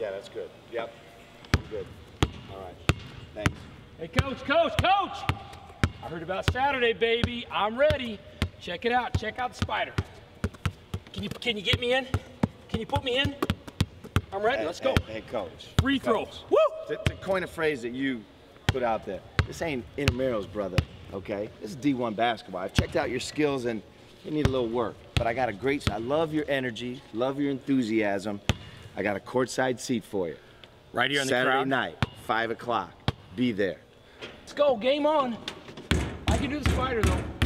Yeah, that's good. Yep. Good. All right. Thanks. Hey, coach, coach, coach! I heard about Saturday, baby. I'm ready. Check it out. Check out the spider. Can you can you get me in? Can you put me in? I'm ready. Hey, Let's go. Hey, hey, coach. Free throws. Coach. Woo! To, to coin a phrase that you put out there, this ain't intramurals, brother. Okay, this is D1 basketball. I've checked out your skills and you need a little work, but I got a great. I love your energy, love your enthusiasm. I got a courtside seat for you. Right here in the Saturday crowd. night, five o'clock. Be there. Let's go. Game on. I can do the spider though.